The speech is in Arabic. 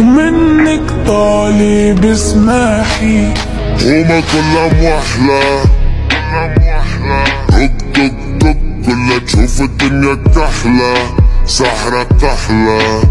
منك طالب اسمحي هما كلها موحلة دق دق دق كلها تشوف الدنيا سحرة كحلة. سحرة كحلة.